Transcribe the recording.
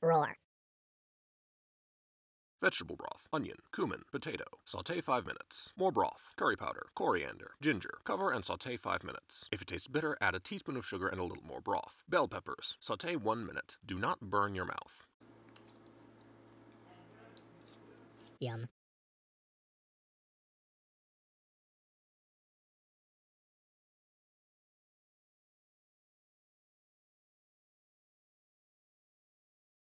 Roar. Vegetable broth, onion, cumin, potato. Saute 5 minutes. More broth, curry powder, coriander, ginger. Cover and saute 5 minutes. If it tastes bitter, add a teaspoon of sugar and a little more broth. Bell peppers. Saute 1 minute. Do not burn your mouth. Yum.